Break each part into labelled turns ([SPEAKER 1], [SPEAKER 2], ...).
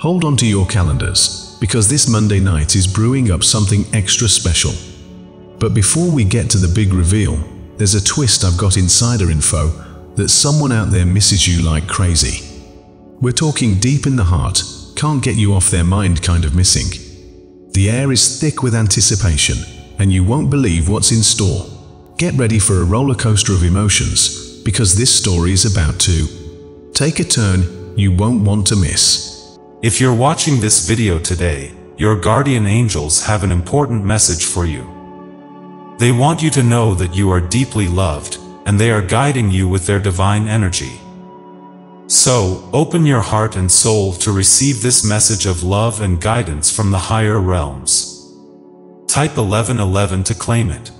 [SPEAKER 1] Hold on to your calendars, because this Monday night is brewing up something extra special. But before we get to the big reveal, there's a twist I've got insider info that someone out there misses you like crazy. We're talking deep in the heart, can't get you off their mind kind of missing. The air is thick with anticipation, and you won't believe what's in store. Get ready for a roller coaster of emotions, because this story is about to take a turn you won't want to miss.
[SPEAKER 2] If you're watching this video today, your guardian angels have an important message for you. They want you to know that you are deeply loved, and they are guiding you with their divine energy. So, open your heart and soul to receive this message of love and guidance from the higher realms. Type 1111 to claim it.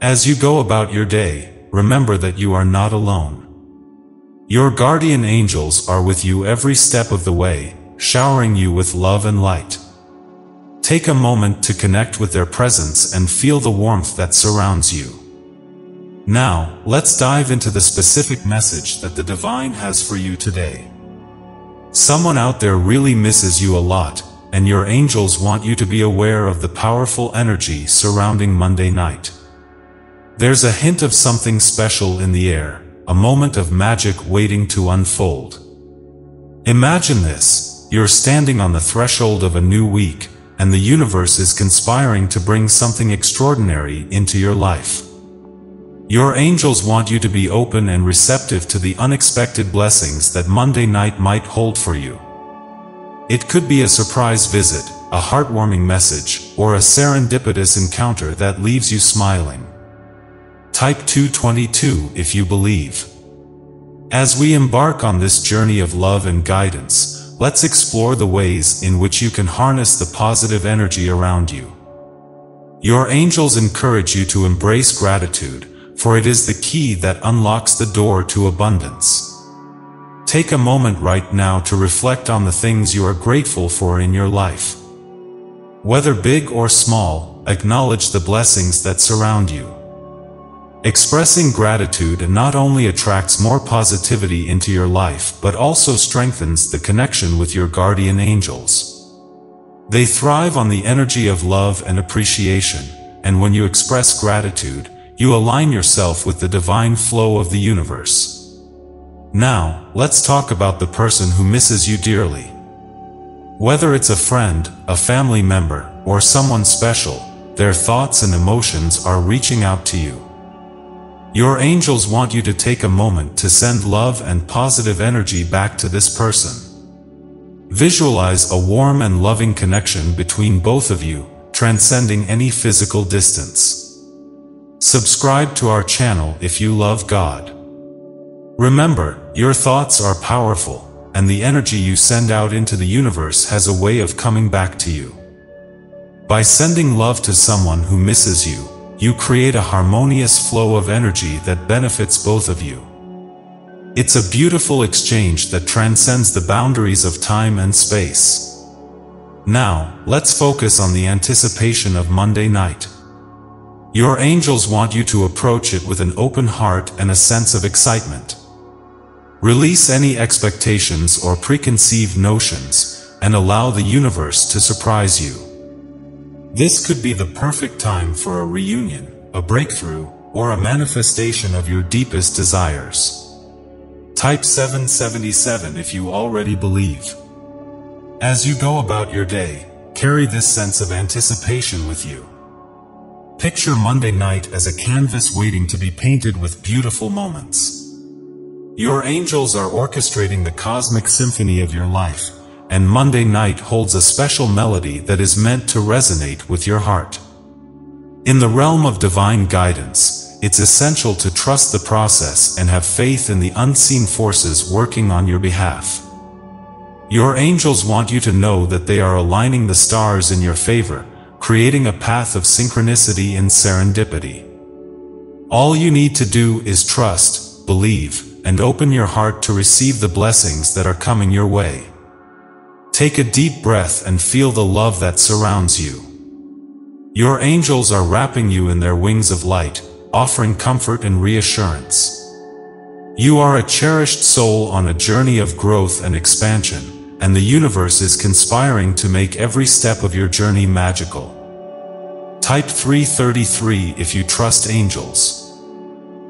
[SPEAKER 2] As you go about your day, remember that you are not alone. Your guardian angels are with you every step of the way, showering you with love and light. Take a moment to connect with their presence and feel the warmth that surrounds you. Now, let's dive into the specific message that the Divine has for you today. Someone out there really misses you a lot, and your angels want you to be aware of the powerful energy surrounding Monday night. There's a hint of something special in the air, a moment of magic waiting to unfold. Imagine this, you're standing on the threshold of a new week, and the universe is conspiring to bring something extraordinary into your life. Your angels want you to be open and receptive to the unexpected blessings that Monday night might hold for you. It could be a surprise visit, a heartwarming message, or a serendipitous encounter that leaves you smiling. Type 222 if you believe. As we embark on this journey of love and guidance, let's explore the ways in which you can harness the positive energy around you. Your angels encourage you to embrace gratitude, for it is the key that unlocks the door to abundance. Take a moment right now to reflect on the things you are grateful for in your life. Whether big or small, acknowledge the blessings that surround you. Expressing gratitude not only attracts more positivity into your life but also strengthens the connection with your guardian angels. They thrive on the energy of love and appreciation, and when you express gratitude, you align yourself with the divine flow of the universe. Now, let's talk about the person who misses you dearly. Whether it's a friend, a family member, or someone special, their thoughts and emotions are reaching out to you. Your angels want you to take a moment to send love and positive energy back to this person. Visualize a warm and loving connection between both of you, transcending any physical distance. Subscribe to our channel if you love God. Remember, your thoughts are powerful, and the energy you send out into the universe has a way of coming back to you. By sending love to someone who misses you, you create a harmonious flow of energy that benefits both of you. It's a beautiful exchange that transcends the boundaries of time and space. Now, let's focus on the anticipation of Monday night. Your angels want you to approach it with an open heart and a sense of excitement. Release any expectations or preconceived notions, and allow the universe to surprise you. This could be the perfect time for a reunion, a breakthrough, or a manifestation of your deepest desires. Type 777 if you already believe. As you go about your day, carry this sense of anticipation with you. Picture Monday night as a canvas waiting to be painted with beautiful moments. Your angels are orchestrating the cosmic symphony of your life, and Monday night holds a special melody that is meant to resonate with your heart. In the realm of divine guidance, it's essential to trust the process and have faith in the unseen forces working on your behalf. Your angels want you to know that they are aligning the stars in your favor, creating a path of synchronicity and serendipity. All you need to do is trust, believe, and open your heart to receive the blessings that are coming your way. Take a deep breath and feel the love that surrounds you. Your angels are wrapping you in their wings of light, offering comfort and reassurance. You are a cherished soul on a journey of growth and expansion, and the universe is conspiring to make every step of your journey magical. Type 333 if you trust angels.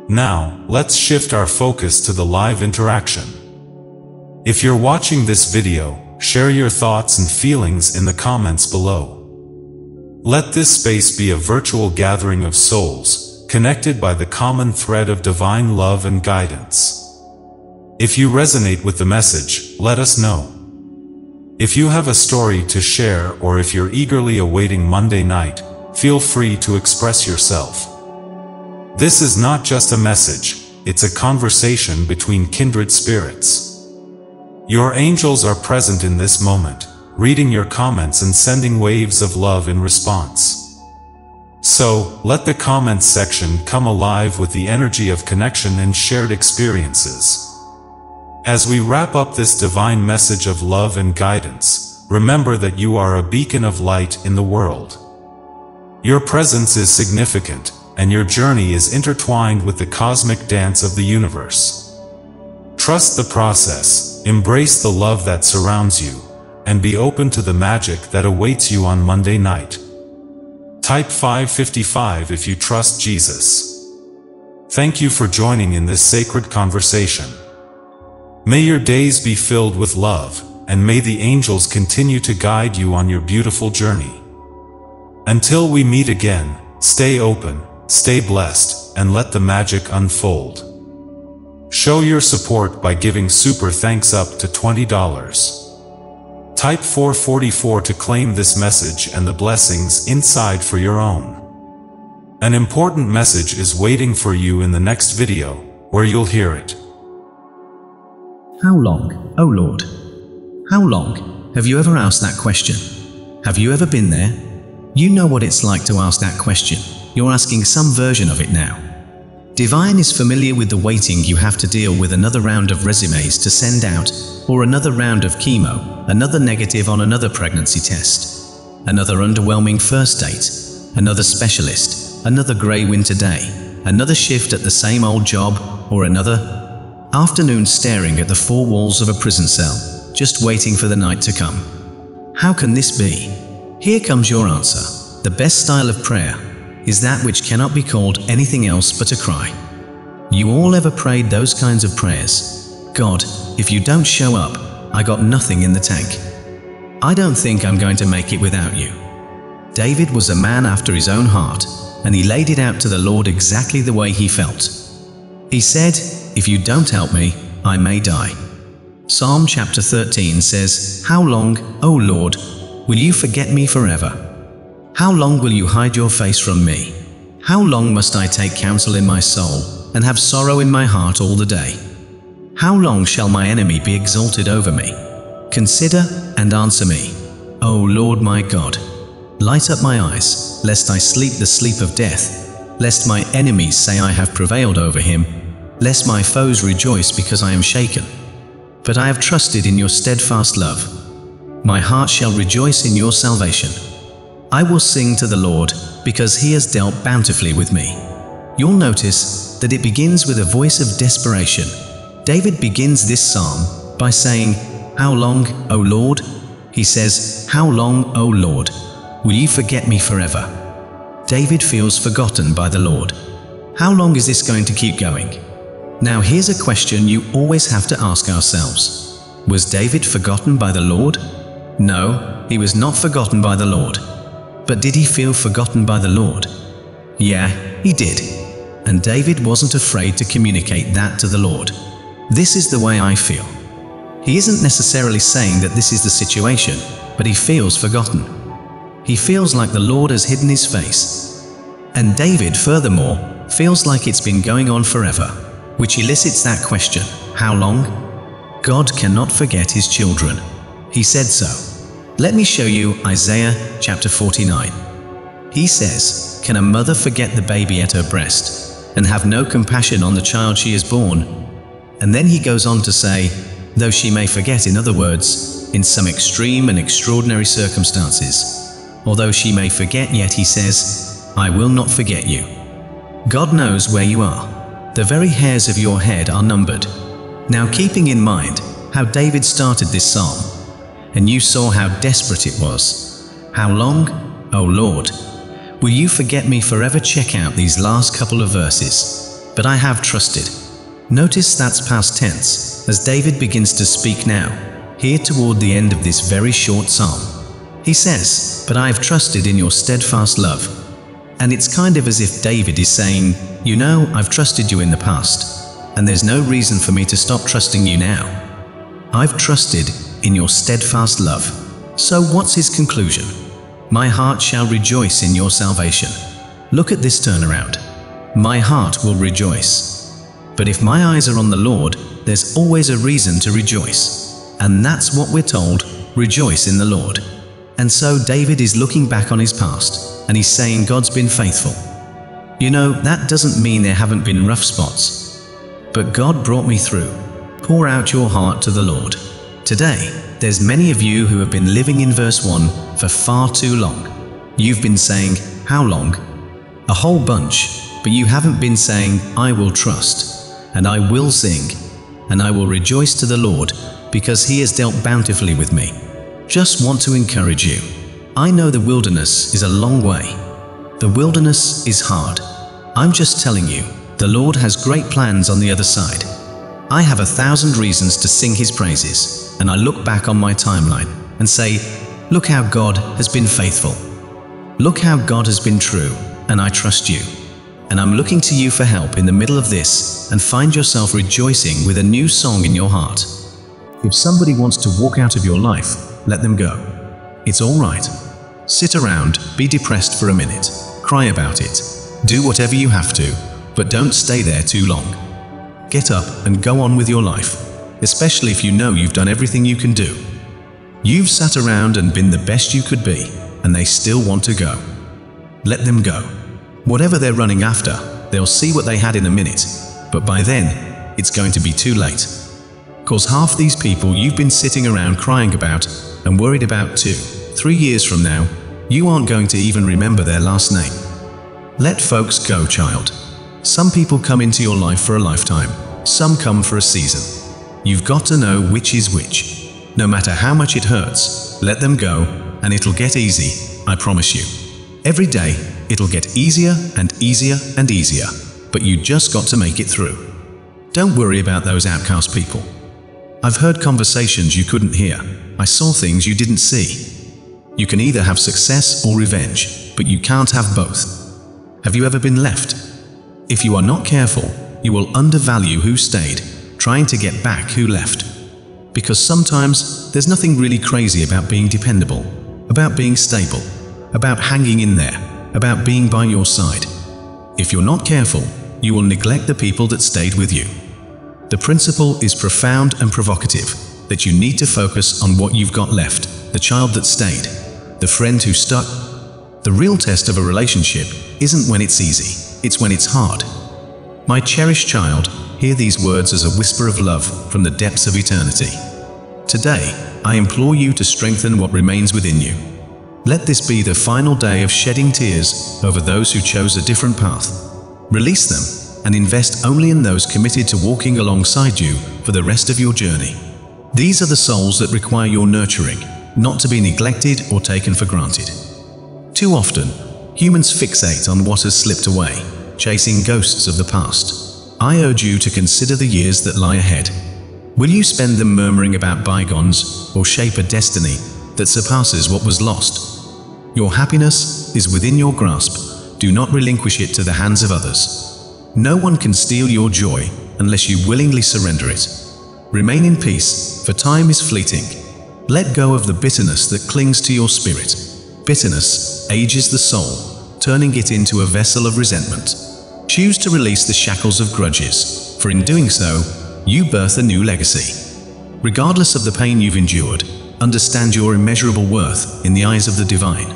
[SPEAKER 2] Now, let's shift our focus to the live interaction. If you're watching this video, share your thoughts and feelings in the comments below. Let this space be a virtual gathering of souls, connected by the common thread of divine love and guidance. If you resonate with the message, let us know. If you have a story to share or if you're eagerly awaiting Monday night, feel free to express yourself. This is not just a message, it's a conversation between kindred spirits. Your angels are present in this moment, reading your comments and sending waves of love in response. So, let the comments section come alive with the energy of connection and shared experiences. As we wrap up this divine message of love and guidance, remember that you are a beacon of light in the world. Your presence is significant, and your journey is intertwined with the cosmic dance of the universe. Trust the process, embrace the love that surrounds you, and be open to the magic that awaits you on Monday night. Type 555 if you trust Jesus. Thank you for joining in this sacred conversation. May your days be filled with love, and may the angels continue to guide you on your beautiful journey. Until we meet again, stay open, stay blessed, and let the magic unfold. Show your support by giving super thanks up to $20. Type 444 to claim this message and the blessings inside for your own. An important message is waiting for you in the next video, where you'll hear it.
[SPEAKER 1] How long, O Lord? How long? Have you ever asked that question? Have you ever been there? You know what it's like to ask that question. You're asking some version of it now. Divine is familiar with the waiting you have to deal with another round of resumes to send out, or another round of chemo, another negative on another pregnancy test, another underwhelming first date, another specialist, another grey winter day, another shift at the same old job, or another Afternoon staring at the four walls of a prison cell, just waiting for the night to come. How can this be? Here comes your answer. The best style of prayer is that which cannot be called anything else but a cry. You all ever prayed those kinds of prayers? God, if you don't show up, I got nothing in the tank. I don't think I'm going to make it without you. David was a man after his own heart, and he laid it out to the Lord exactly the way he felt. He said, if you don't help me, I may die. Psalm chapter 13 says, How long, O Lord, will you forget me forever? How long will you hide your face from me? How long must I take counsel in my soul and have sorrow in my heart all the day? How long shall my enemy be exalted over me? Consider and answer me, O Lord my God. Light up my eyes, lest I sleep the sleep of death, lest my enemies say I have prevailed over him lest my foes rejoice because I am shaken. But I have trusted in your steadfast love. My heart shall rejoice in your salvation. I will sing to the Lord because he has dealt bountifully with me. You'll notice that it begins with a voice of desperation. David begins this psalm by saying, How long, O Lord? He says, How long, O Lord? Will you forget me forever? David feels forgotten by the Lord. How long is this going to keep going? Now here's a question you always have to ask ourselves. Was David forgotten by the Lord? No, he was not forgotten by the Lord. But did he feel forgotten by the Lord? Yeah, he did. And David wasn't afraid to communicate that to the Lord. This is the way I feel. He isn't necessarily saying that this is the situation, but he feels forgotten. He feels like the Lord has hidden his face. And David, furthermore, feels like it's been going on forever which elicits that question, how long? God cannot forget his children. He said so. Let me show you Isaiah chapter 49. He says, Can a mother forget the baby at her breast and have no compassion on the child she has born? And then he goes on to say, Though she may forget, in other words, in some extreme and extraordinary circumstances, although she may forget, yet he says, I will not forget you. God knows where you are. The very hairs of your head are numbered. Now keeping in mind how David started this psalm, and you saw how desperate it was. How long? O Lord, will you forget me forever? Check out these last couple of verses. But I have trusted. Notice that's past tense, as David begins to speak now, here toward the end of this very short psalm. He says, But I have trusted in your steadfast love. And it's kind of as if David is saying, You know, I've trusted you in the past, and there's no reason for me to stop trusting you now. I've trusted in your steadfast love. So what's his conclusion? My heart shall rejoice in your salvation. Look at this turnaround. My heart will rejoice. But if my eyes are on the Lord, there's always a reason to rejoice. And that's what we're told rejoice in the Lord. And so David is looking back on his past, and he's saying God's been faithful. You know, that doesn't mean there haven't been rough spots. But God brought me through. Pour out your heart to the Lord. Today, there's many of you who have been living in verse 1 for far too long. You've been saying, How long? A whole bunch, but you haven't been saying, I will trust and I will sing, and I will rejoice to the Lord, because he has dealt bountifully with me. Just want to encourage you. I know the wilderness is a long way. The wilderness is hard. I'm just telling you, the Lord has great plans on the other side. I have a thousand reasons to sing his praises, and I look back on my timeline and say, Look how God has been faithful. Look how God has been true, and I trust you and I'm looking to you for help in the middle of this and find yourself rejoicing with a new song in your heart. If somebody wants to walk out of your life, let them go. It's all right. Sit around, be depressed for a minute, cry about it, do whatever you have to, but don't stay there too long. Get up and go on with your life, especially if you know you've done everything you can do. You've sat around and been the best you could be, and they still want to go. Let them go. Whatever they're running after, they'll see what they had in a minute, but by then, it's going to be too late. Cause half these people you've been sitting around crying about and worried about too, three years from now, you aren't going to even remember their last name. Let folks go, child. Some people come into your life for a lifetime, some come for a season. You've got to know which is which. No matter how much it hurts, let them go, and it'll get easy, I promise you. Every day, it'll get easier and easier and easier, but you just got to make it through. Don't worry about those outcast people. I've heard conversations you couldn't hear. I saw things you didn't see. You can either have success or revenge, but you can't have both. Have you ever been left? If you are not careful, you will undervalue who stayed, trying to get back who left. Because sometimes there's nothing really crazy about being dependable, about being stable, about hanging in there, about being by your side. If you're not careful, you will neglect the people that stayed with you. The principle is profound and provocative, that you need to focus on what you've got left, the child that stayed, the friend who stuck. The real test of a relationship isn't when it's easy, it's when it's hard. My cherished child, hear these words as a whisper of love from the depths of eternity. Today, I implore you to strengthen what remains within you. Let this be the final day of shedding tears over those who chose a different path. Release them and invest only in those committed to walking alongside you for the rest of your journey. These are the souls that require your nurturing, not to be neglected or taken for granted. Too often, humans fixate on what has slipped away, chasing ghosts of the past. I urge you to consider the years that lie ahead. Will you spend them murmuring about bygones or shape a destiny that surpasses what was lost? Your happiness is within your grasp. Do not relinquish it to the hands of others. No one can steal your joy unless you willingly surrender it. Remain in peace, for time is fleeting. Let go of the bitterness that clings to your spirit. Bitterness ages the soul, turning it into a vessel of resentment. Choose to release the shackles of grudges, for in doing so, you birth a new legacy. Regardless of the pain you've endured, understand your immeasurable worth in the eyes of the divine.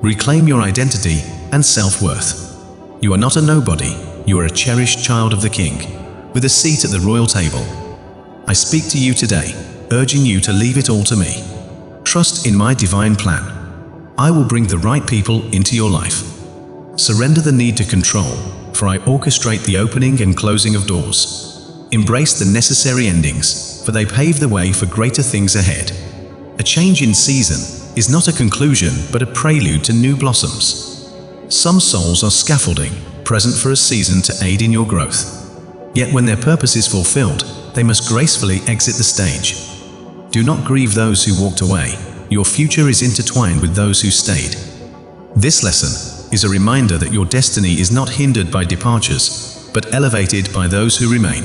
[SPEAKER 1] Reclaim your identity and self-worth. You are not a nobody, you are a cherished child of the King, with a seat at the royal table. I speak to you today, urging you to leave it all to me. Trust in my divine plan. I will bring the right people into your life. Surrender the need to control, for I orchestrate the opening and closing of doors. Embrace the necessary endings, for they pave the way for greater things ahead.
[SPEAKER 3] A change in season is not a conclusion but a prelude to new blossoms. Some souls are scaffolding, present for a season to aid in your growth. Yet when their purpose is fulfilled, they must gracefully exit the stage. Do not grieve those who walked away. Your future is intertwined with those who stayed. This lesson is a reminder that your destiny is not hindered by departures, but elevated by those who remain.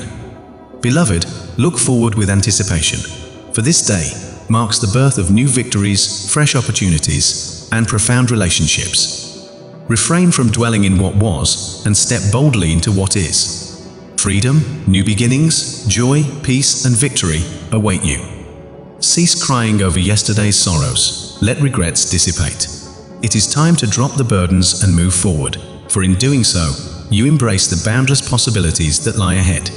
[SPEAKER 3] Beloved, look forward with anticipation, for this day marks the birth of new victories, fresh opportunities, and profound relationships. Refrain from dwelling in what was and step boldly into what is. Freedom, new beginnings, joy, peace, and victory await you. Cease crying over yesterday's sorrows. Let regrets dissipate. It is time to drop the burdens and move forward, for in doing so, you embrace the boundless possibilities that lie ahead.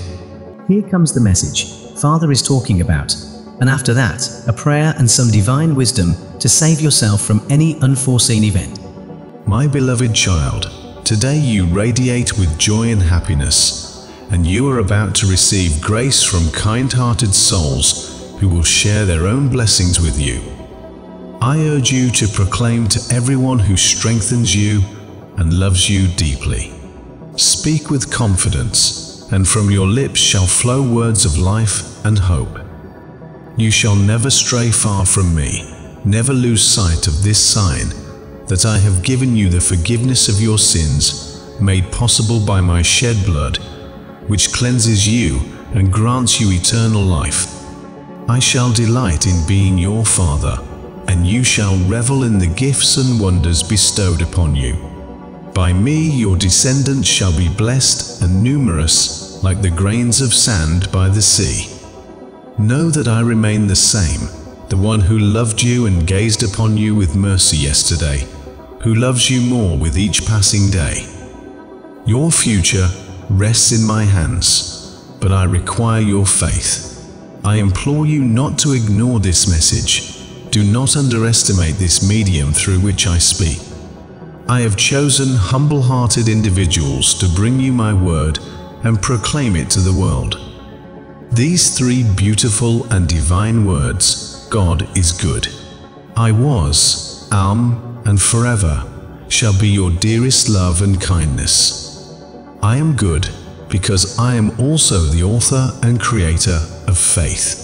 [SPEAKER 3] Here comes the message Father is talking about, and after that, a prayer and some divine wisdom to save yourself from any unforeseen event.
[SPEAKER 1] My beloved child, today you radiate with joy and happiness, and you are about to receive grace from kind-hearted souls who will share their own blessings with you. I urge you to proclaim to everyone who strengthens you and loves you deeply. Speak with confidence, and from your lips shall flow words of life and hope. You shall never stray far from me, never lose sight of this sign, that I have given you the forgiveness of your sins, made possible by my shed blood, which cleanses you and grants you eternal life. I shall delight in being your Father and you shall revel in the gifts and wonders bestowed upon you. By me your descendants shall be blessed and numerous like the grains of sand by the sea. Know that I remain the same, the one who loved you and gazed upon you with mercy yesterday, who loves you more with each passing day. Your future rests in my hands, but I require your faith. I implore you not to ignore this message do not underestimate this medium through which I speak. I have chosen humble-hearted individuals to bring you my word and proclaim it to the world. These three beautiful and divine words, God is good. I was, am, and forever shall be your dearest love and kindness. I am good because I am also the author and creator of faith.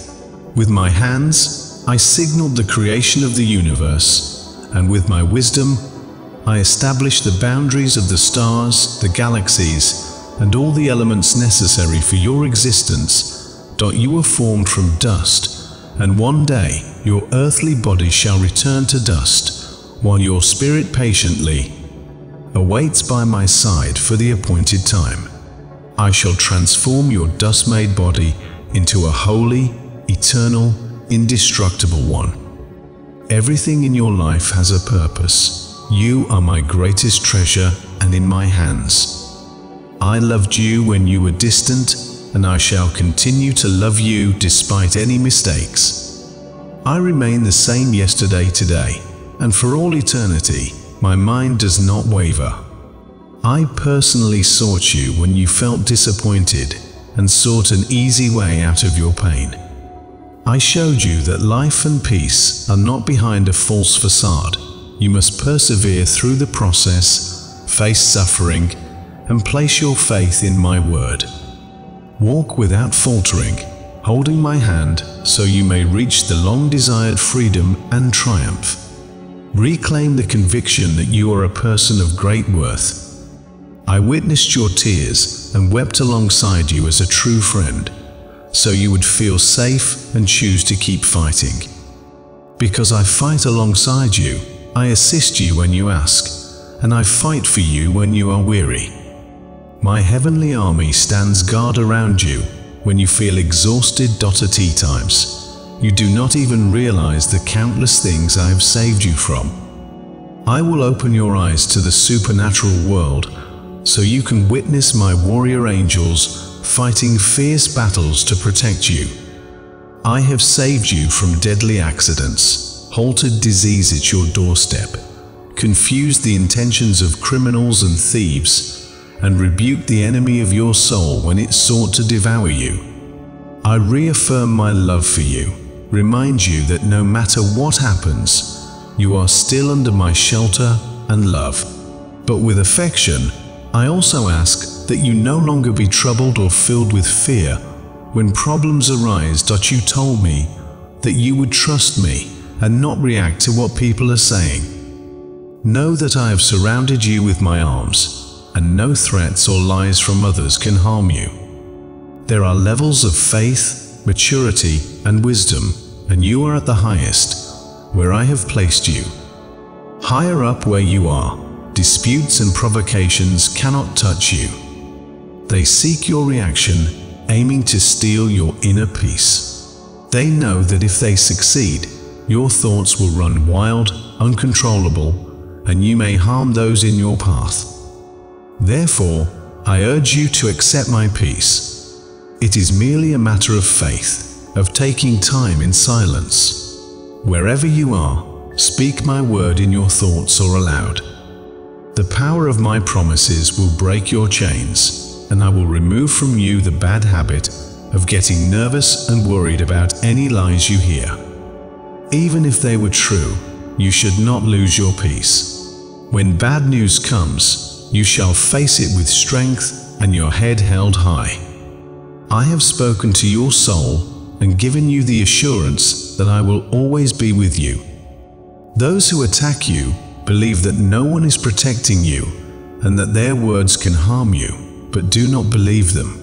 [SPEAKER 1] With my hands, I signaled the creation of the universe, and with my wisdom, I established the boundaries of the stars, the galaxies, and all the elements necessary for your existence. You were formed from dust, and one day your earthly body shall return to dust, while your spirit patiently awaits by my side for the appointed time. I shall transform your dust-made body into a holy, eternal, indestructible one. Everything in your life has a purpose. You are my greatest treasure and in my hands. I loved you when you were distant, and I shall continue to love you despite any mistakes. I remain the same yesterday, today, and for all eternity, my mind does not waver. I personally sought you when you felt disappointed and sought an easy way out of your pain. I showed you that life and peace are not behind a false facade. You must persevere through the process, face suffering, and place your faith in my word. Walk without faltering, holding my hand so you may reach the long-desired freedom and triumph. Reclaim the conviction that you are a person of great worth. I witnessed your tears and wept alongside you as a true friend so you would feel safe and choose to keep fighting. Because I fight alongside you, I assist you when you ask, and I fight for you when you are weary. My heavenly army stands guard around you when you feel exhausted. At times, you do not even realize the countless things I have saved you from. I will open your eyes to the supernatural world so you can witness my warrior angels fighting fierce battles to protect you. I have saved you from deadly accidents, halted disease at your doorstep, confused the intentions of criminals and thieves, and rebuked the enemy of your soul when it sought to devour you. I reaffirm my love for you remind you that no matter what happens, you are still under my shelter and love. But with affection, I also ask that you no longer be troubled or filled with fear when problems arise. That you told me that you would trust me and not react to what people are saying. Know that I have surrounded you with my arms, and no threats or lies from others can harm you. There are levels of faith, maturity, and wisdom, and you are at the highest, where I have placed you. Higher up where you are, disputes and provocations cannot touch you. They seek your reaction, aiming to steal your inner peace. They know that if they succeed, your thoughts will run wild, uncontrollable, and you may harm those in your path. Therefore, I urge you to accept my peace. It is merely a matter of faith, of taking time in silence. Wherever you are, speak my word in your thoughts or aloud. The power of my promises will break your chains, and I will remove from you the bad habit of getting nervous and worried about any lies you hear. Even if they were true, you should not lose your peace. When bad news comes, you shall face it with strength and your head held high. I have spoken to your soul and given you the assurance that I will always be with you. Those who attack you Believe that no one is protecting you and that their words can harm you, but do not believe them.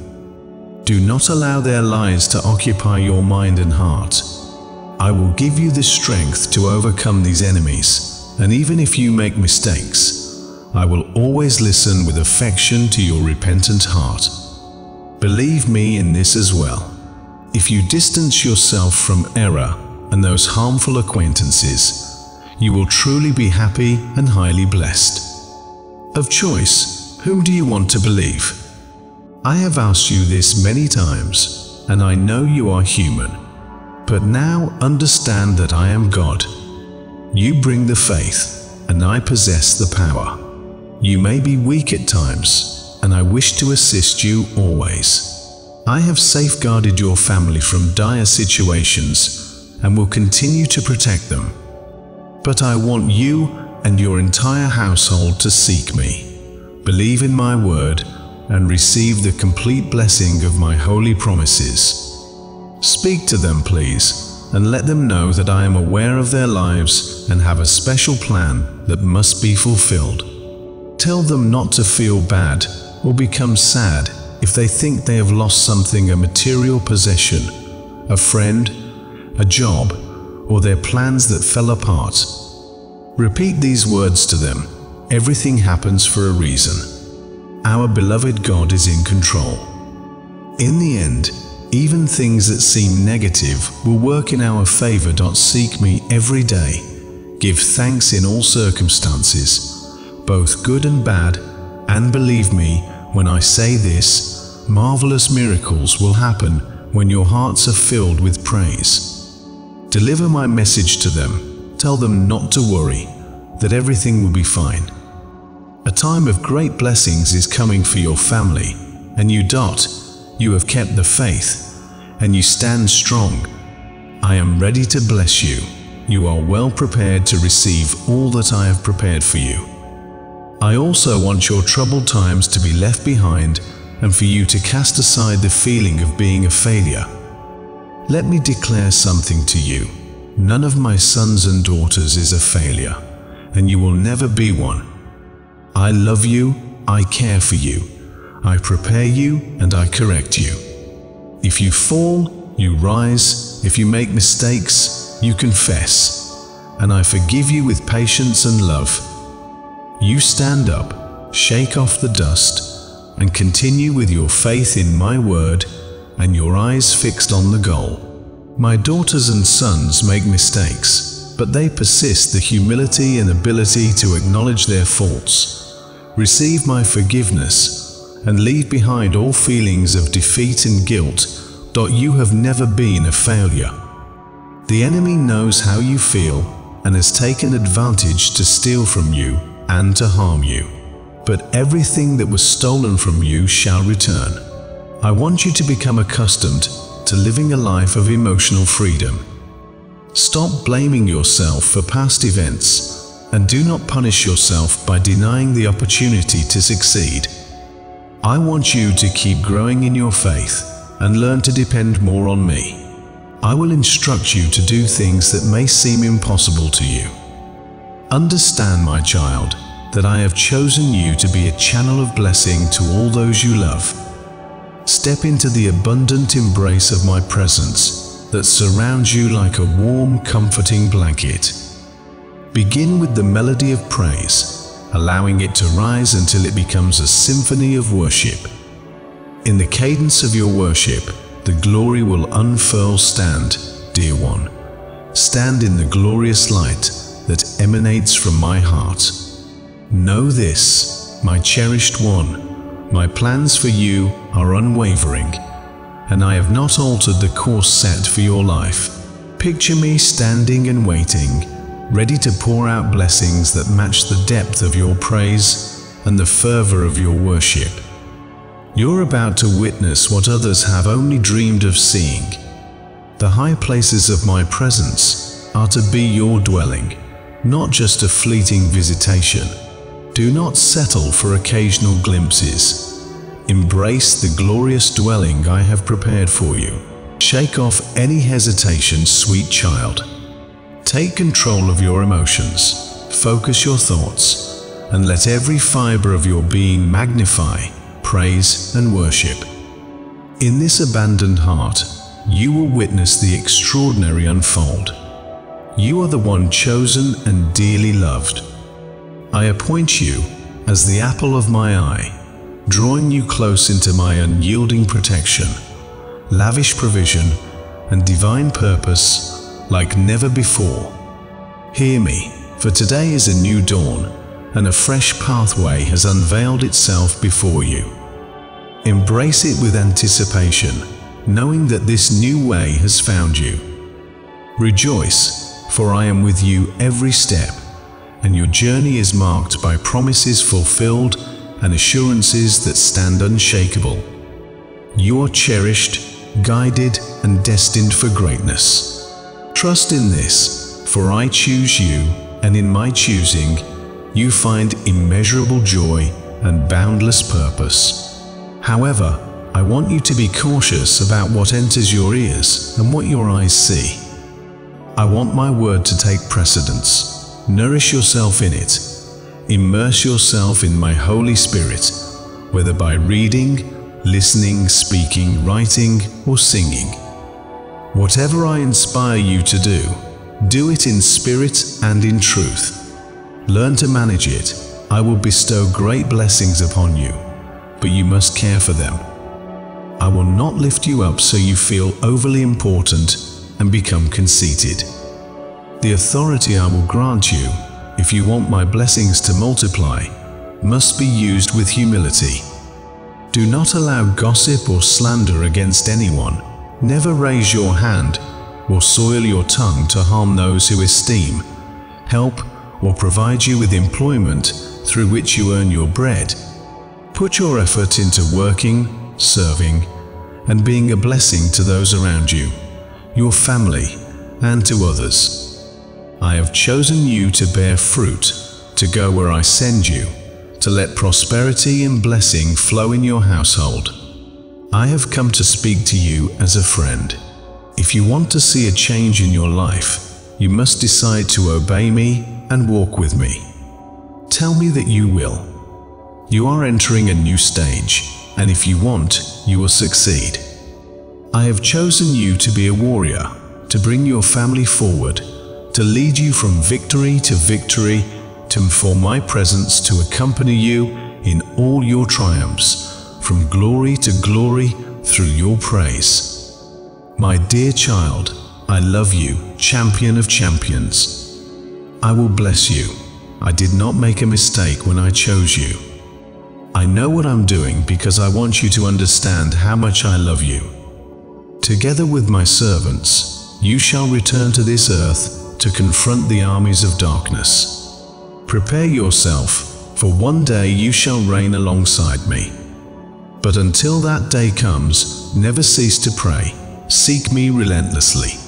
[SPEAKER 1] Do not allow their lies to occupy your mind and heart. I will give you the strength to overcome these enemies, and even if you make mistakes, I will always listen with affection to your repentant heart. Believe me in this as well. If you distance yourself from error and those harmful acquaintances, you will truly be happy and highly blessed. Of choice, whom do you want to believe? I have asked you this many times, and I know you are human. But now understand that I am God. You bring the faith, and I possess the power. You may be weak at times, and I wish to assist you always. I have safeguarded your family from dire situations and will continue to protect them. But I want you and your entire household to seek me, believe in my word, and receive the complete blessing of my holy promises. Speak to them, please, and let them know that I am aware of their lives and have a special plan that must be fulfilled. Tell them not to feel bad or become sad if they think they have lost something a material possession, a friend, a job, or their plans that fell apart. Repeat these words to them. Everything happens for a reason. Our beloved God is in control. In the end, even things that seem negative will work in our favor. Seek me every day. Give thanks in all circumstances, both good and bad, and believe me when I say this, marvelous miracles will happen when your hearts are filled with praise. Deliver my message to them. Tell them not to worry, that everything will be fine. A time of great blessings is coming for your family, and you dot, you have kept the faith, and you stand strong. I am ready to bless you. You are well prepared to receive all that I have prepared for you. I also want your troubled times to be left behind and for you to cast aside the feeling of being a failure. Let me declare something to you. None of my sons and daughters is a failure, and you will never be one. I love you, I care for you, I prepare you, and I correct you. If you fall, you rise. If you make mistakes, you confess. And I forgive you with patience and love. You stand up, shake off the dust, and continue with your faith in my word and your eyes fixed on the goal. My daughters and sons make mistakes, but they persist the humility and ability to acknowledge their faults, receive my forgiveness, and leave behind all feelings of defeat and guilt. You have never been a failure. The enemy knows how you feel and has taken advantage to steal from you and to harm you. But everything that was stolen from you shall return. I want you to become accustomed to living a life of emotional freedom. Stop blaming yourself for past events and do not punish yourself by denying the opportunity to succeed. I want you to keep growing in your faith and learn to depend more on me. I will instruct you to do things that may seem impossible to you. Understand, my child, that I have chosen you to be a channel of blessing to all those you love. Step into the abundant embrace of my presence that surrounds you like a warm, comforting blanket. Begin with the melody of praise, allowing it to rise until it becomes a symphony of worship. In the cadence of your worship, the glory will unfurl stand, dear one. Stand in the glorious light that emanates from my heart. Know this, my cherished one, my plans for you are unwavering, and I have not altered the course set for your life. Picture me standing and waiting, ready to pour out blessings that match the depth of your praise and the fervor of your worship. You're about to witness what others have only dreamed of seeing. The high places of my presence are to be your dwelling, not just a fleeting visitation. Do not settle for occasional glimpses. Embrace the glorious dwelling I have prepared for you. Shake off any hesitation, sweet child. Take control of your emotions, focus your thoughts, and let every fiber of your being magnify praise, and worship. In this abandoned heart, you will witness the extraordinary unfold. You are the one chosen and dearly loved. I appoint you as the apple of my eye, drawing you close into my unyielding protection, lavish provision, and divine purpose like never before. Hear me, for today is a new dawn, and a fresh pathway has unveiled itself before you. Embrace it with anticipation, knowing that this new way has found you. Rejoice, for I am with you every step, and your journey is marked by promises fulfilled and assurances that stand unshakable. You are cherished, guided, and destined for greatness. Trust in this, for I choose you, and in my choosing, you find immeasurable joy and boundless purpose. However, I want you to be cautious about what enters your ears and what your eyes see. I want my word to take precedence. Nourish yourself in it. Immerse yourself in my Holy Spirit, whether by reading, listening, speaking, writing, or singing. Whatever I inspire you to do, do it in spirit and in truth. Learn to manage it. I will bestow great blessings upon you but you must care for them. I will not lift you up so you feel overly important and become conceited. The authority I will grant you, if you want my blessings to multiply, must be used with humility. Do not allow gossip or slander against anyone. Never raise your hand or soil your tongue to harm those who esteem, help, or provide you with employment through which you earn your bread. Put your effort into working, serving, and being a blessing to those around you, your family, and to others. I have chosen you to bear fruit, to go where I send you, to let prosperity and blessing flow in your household. I have come to speak to you as a friend. If you want to see a change in your life, you must decide to obey me and walk with me. Tell me that you will. You are entering a new stage, and if you want, you will succeed. I have chosen you to be a warrior, to bring your family forward, to lead you from victory to victory, to for my presence to accompany you in all your triumphs, from glory to glory through your praise. My dear child, I love you, champion of champions. I will bless you. I did not make a mistake when I chose you. I know what I'm doing because I want you to understand how much I love you. Together with my servants, you shall return to this earth to confront the armies of darkness. Prepare yourself, for one day you shall reign alongside me. But until that day comes, never cease to pray, seek me relentlessly.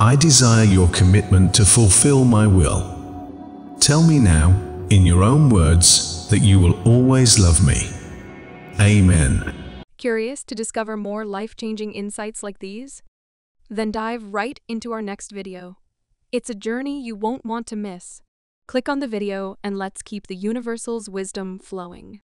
[SPEAKER 1] I desire your commitment to fulfill my will. Tell me now, in your own words, that you will always love me. Amen.
[SPEAKER 4] Curious to discover more life changing insights like these? Then dive right into our next video. It's a journey you won't want to miss. Click on the video and let's keep the universal's wisdom flowing.